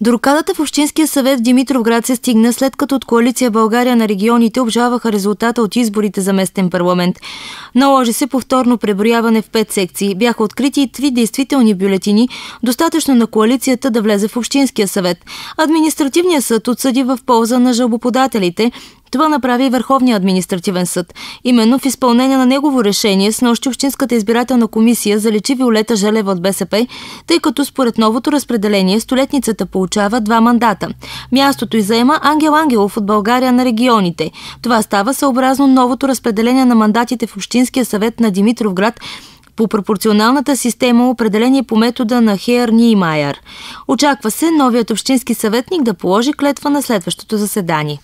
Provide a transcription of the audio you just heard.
До рокадата в Общинския съвет в Димитровград се стигна след като от коалиция България на регионите обжаваха резултата от изборите за местен парламент. Наложи се повторно преброяване в пет секции. Бяха открити и три действителни бюлетини, достатъчно на коалицията да влезе в Общинския съвет. Административният съд отсъди в полза на жалбоподателите, това направи Върховния административен съд. Именно в изпълнение на негово решение с нощи Общинската избирателна комисия заличи Виолета Желева от БСП, тъй като според новото разпределение столетницата получава два мандата. Мястото й Ангел Ангелов от България на регионите. Това става съобразно новото разпределение на мандатите в Общинския съвет на Димитровград, по пропорционалната система, определение по метода на Хеер Нимайер. Очаква се новият общински съветник да положи клетва на следващото заседание.